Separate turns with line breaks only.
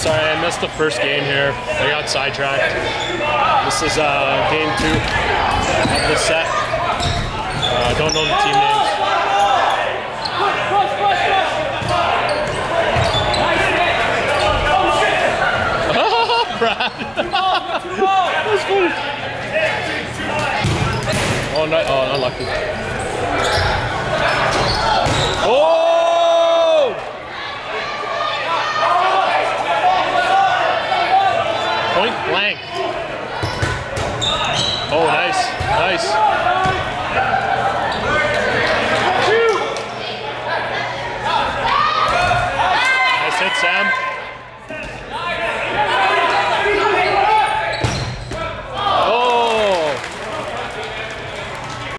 sorry I missed the first game here. I got sidetracked. This is uh, game two of the set. I uh, don't know the team names. Brad. oh, no, oh, unlucky. Point blank. Oh, nice, nice. Sam.